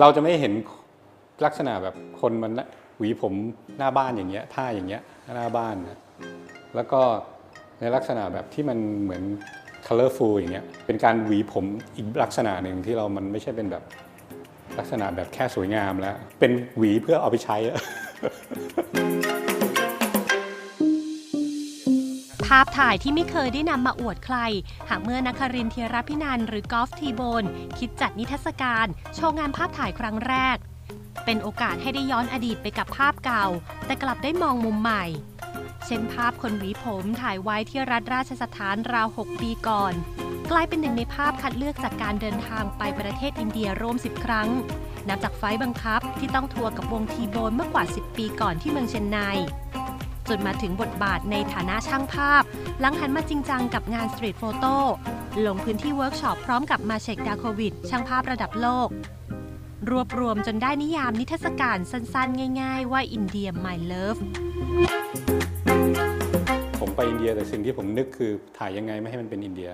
เราจะไม่เห็นลักษณะแบบคนมันหวีผมหน้าบ้านอย่างเงี้ยท่าอย่างเงี้ยหน้าบ้านนะแล้วก็ในลักษณะแบบที่มันเหมือน colorful อย่างเงี้ยเป็นการหวีผมอีกลักษณะหนึ่งที่เรามันไม่ใช่เป็นแบบลักษณะแบบแค่สวยงามแล้ว เป็นหวีเพื่อเอาไปใช้อะ ภาพถ่ายที่ไม่เคยได้นำมาอวดใคร หากเมื่อนักครินเทียรพินันหรือกอล์ฟทีโบน คิดจัดนิทรรศการ โชว์งานภาพถ่ายครั้งแรก เป็นโอกาสให้ได้ย้อนอดีตไปกับภาพเก่า แต่กลับได้มองมุมใหม่ เช่นภาพคนหวีผมถ่ายไว้ที่รัฐราชสถานราว 6 ปีก่อน กลายเป็นหนึ่งในภาพคัดเลือกจากการเดินทางไปประเทศอินเดียร่วม 10 ครั้งนับจากไฟบังคับที่ต้องทัวร์กับวงทีโบนเมื่อกว่า 10 ปีก่อนที่เมืองเชนไน จนมาถึงบทบาทในฐานะช่างภาพ หลังหันมาจริงจังกับงาน street photo ลงพื้นที่เวิร์กช็อปพร้อมกับ Maciej Dakowicz ช่างภาพระดับโลก รวบรวมจนได้นิยามนิทรรศการสั้นๆ ง่ายๆ ว่าอินเดีย My Love ผมไปอินเดียแต่สิ่งที่ผมนึกคือถ่ายยังไงไม่ให้มันเป็นอินเดีย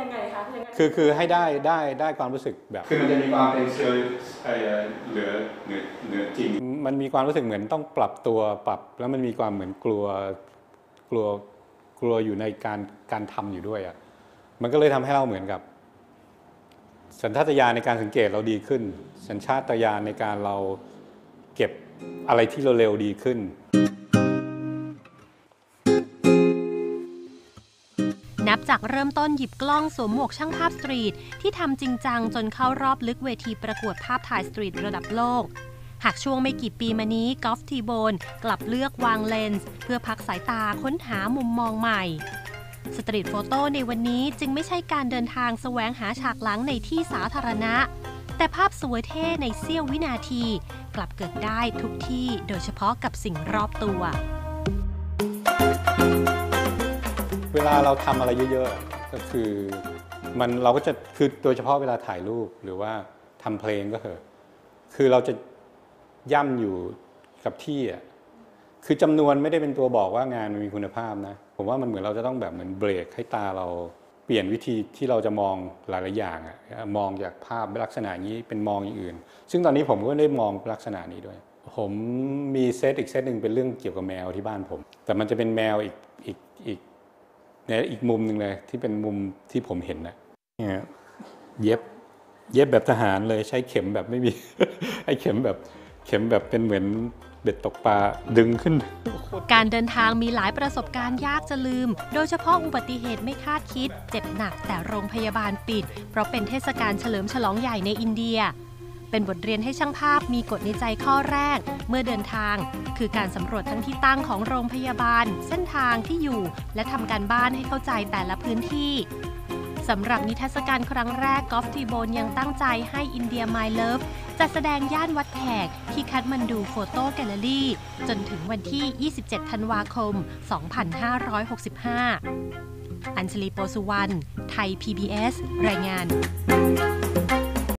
ยังไงคะยังไงคือคือให้ได้ได้ได้ความรู้สึกแบบ คือมันจะมีความเป็น surrealเหนือเหนือจริง มันมีความรู้สึกเหมือนต้องปรับตัวปรับ แล้วมันมีความเหมือนกลัวกลัวกลัวอยู่ในการการทำอยู่ด้วยอะ่ะมันก็เลยทำให้เราเหมือนกับ สัญชาตญาณในการสังเกตเราดีขึ้น สัญชาตญาณในการเราเก็บอะไรที่เราเร็วดีขึ้น นับจากเริ่มต้นหยิบกล้องสวมหมวกช่างภาพสตรีท ที่ทำจริงจังจนเข้ารอบลึกเวทีประกวดภาพถ่ายสตรีทระดับโลก หากช่วงไม่กี่ปีมานี้กอล์ฟทีโบนกลับเลือกวางเลนส์ เพื่อพักสายตาค้นหามุมมองใหม่สตรีทโฟโต้ในวันนี้จึงไม่ใช่การเดินทางแสวงหาฉากหลังในที่สาธารณะ แต่ภาพสวยเท่ในเสี้ยววินาที กลับเกิดได้ทุกที่โดยเฉพาะกับสิ่งรอบตัว เวลาเราทำอะไรเยอะๆ ก็คือมันเราก็จะคือโดยเฉพาะเวลาถ่ายรูปหรือว่าทำเพลงก็เถอะคือเราจะย่ำอยู่กับที่อะคือจำนวนไม่ได้เป็นตัวบอกว่างานมันมีคุณภาพนะ ผมว่ามันเหมือนเราจะต้องแบบเหมือนเบรกให้ตาเราเปลี่ยนวิธีที่เราจะมองหลายๆอย่างอะมองจากภาพลักษณะนี้เป็นมองอย่างอื่น ซึ่งตอนนี้ผมก็ได้มองลักษณะนี้ด้วย ผมมีเซตอีกเซตหนึ่งเป็นเรื่องเกี่ยวกับแมวที่บ้านผม แต่มันจะเป็นแมวอีกอีกอีก ในอีกมุมหนึ่งเลยที่เป็นมุมที่ผมเห็นนะเนี่ยเย็บเย็บแบบทหารเลยใช้เข็มแบบไม่มี ไอ้เข็มแบบเข็มแบบเป็นเหมือนเบ็ดตกปลาดึงขึ้น การเดินทางมีหลายประสบการณ์ยากจะลืม โดยเฉพาะอุบัติเหตุไม่คาดคิด เจ็บหนักแต่โรงพยาบาลปิด เพราะเป็นเทศกาลเฉลิมฉลองใหญ่ในอินเดีย เป็นบทเรียนให้ช่างภาพมีกฎในใจข้อแรก เมื่อเดินทาง คือการสำรวจทั้งที่ตั้งของโรงพยาบาล เส้นทางที่อยู่ และทำการบ้านให้เข้าใจแต่ละพื้นที่สำหรับนิทรรศการครั้งแรกกอล์ฟทีโบนยังตั้งใจให้อินเดีย My Love จัดแสดงย่านวัดแขกที่คัดมันดูโฟโต้แกลเลอรี่ จนถึงวันที่ 27 ธันวาคม 2565 อัญชลีโปสุวรรณ ไทย PBS รายงาน